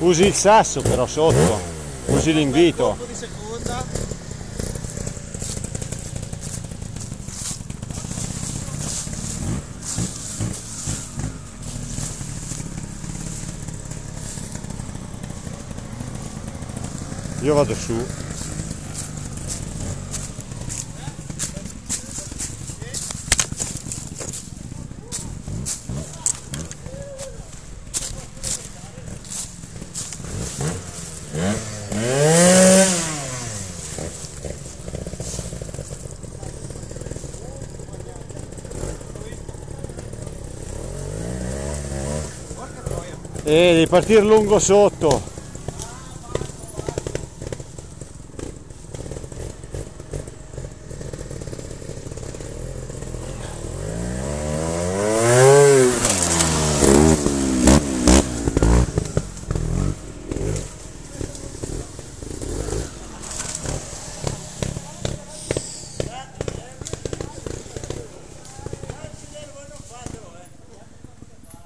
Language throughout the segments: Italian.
Usi il sasso però sotto, usi l'invito. Io vado su. E devi partire lungo sotto.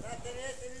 Trattenetevi